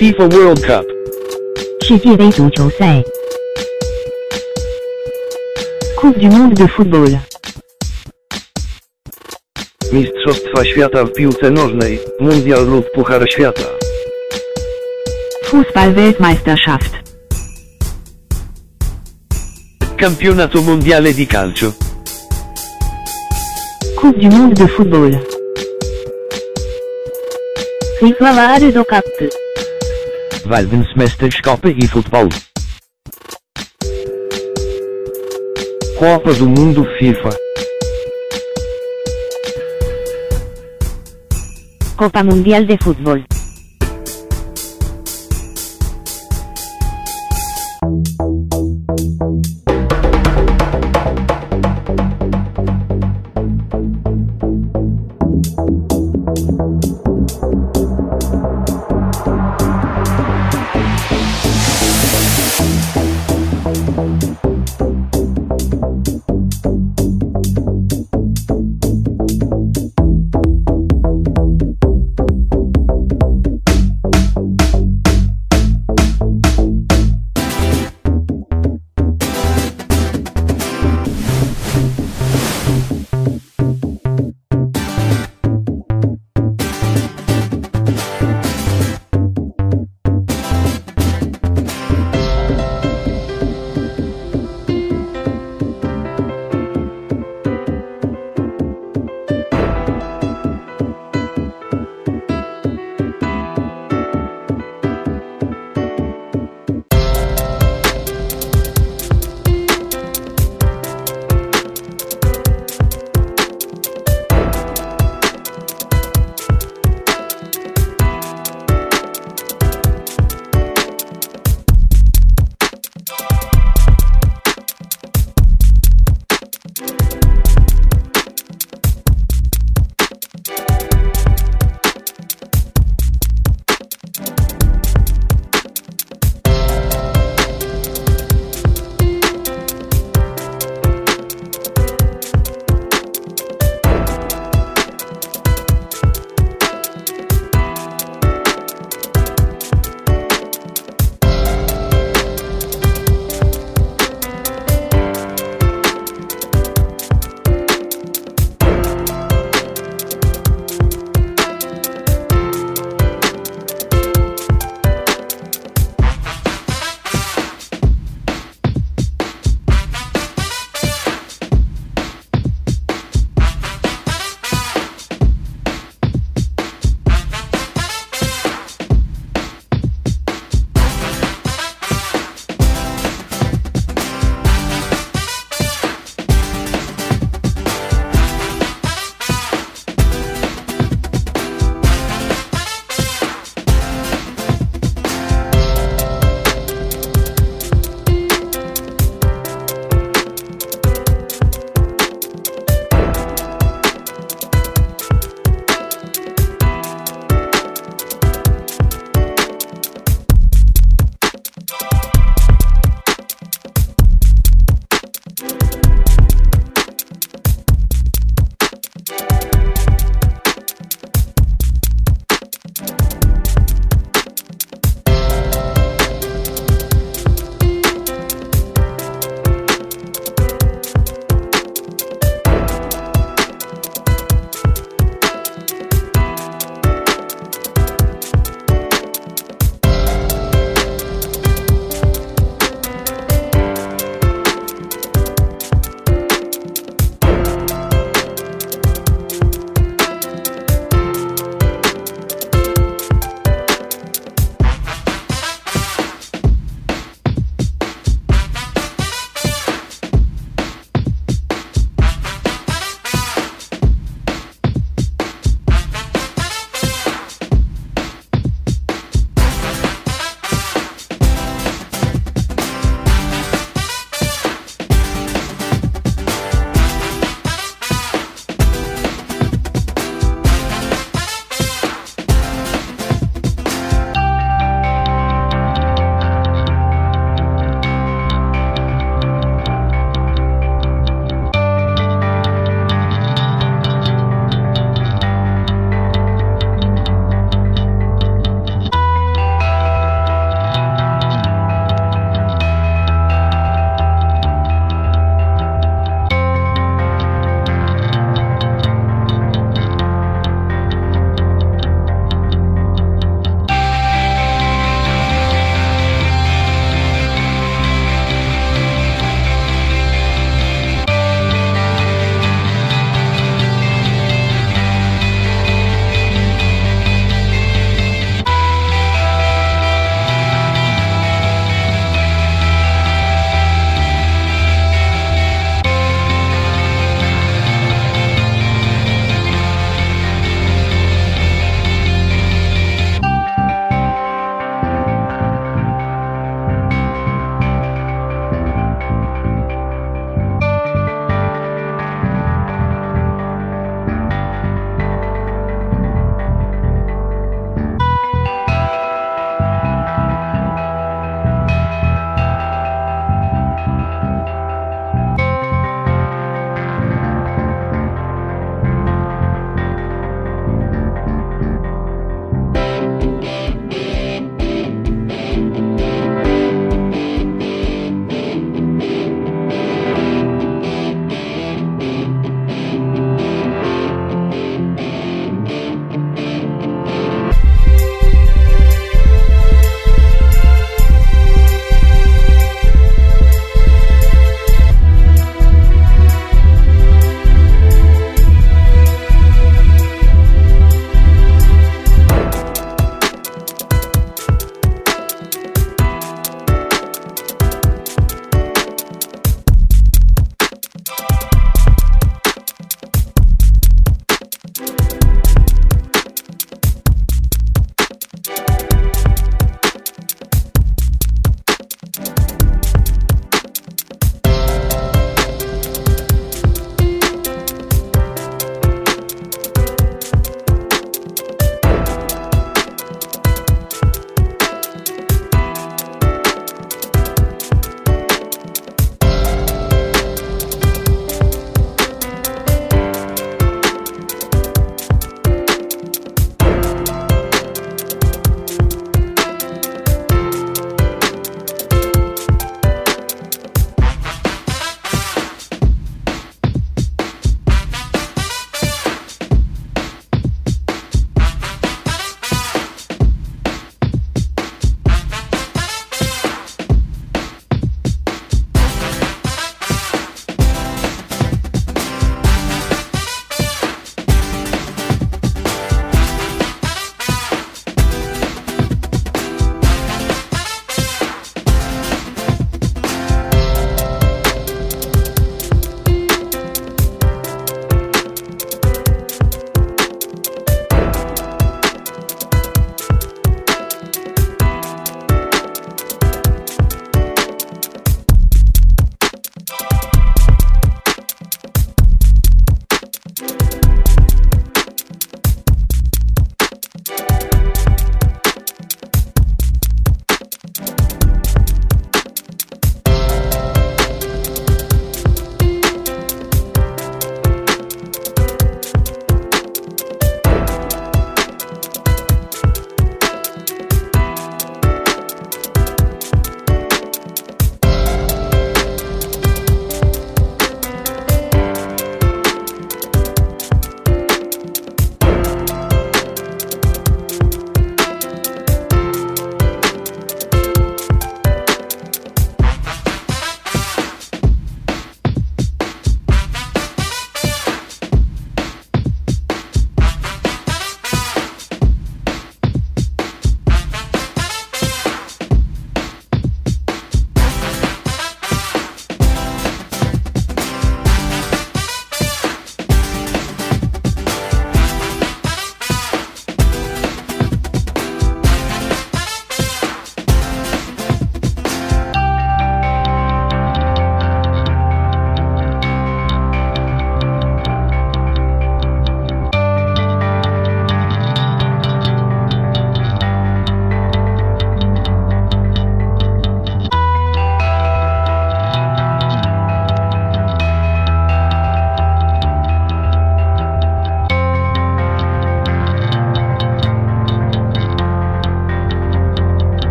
FIFA World Cup. 世界杯足球赛，Coupe du Monde de football， Mistrzostwa świata w piłce nożnej, mundial lub puchar świata. Fußball-Weltmeisterschaft, Campionato mondiale di calcio. Coupe du Monde de football, FIFA World Cup, Weltmeisterschaft e futebol. Copa do Mundo FIFA. Copa Mundial de Futebol.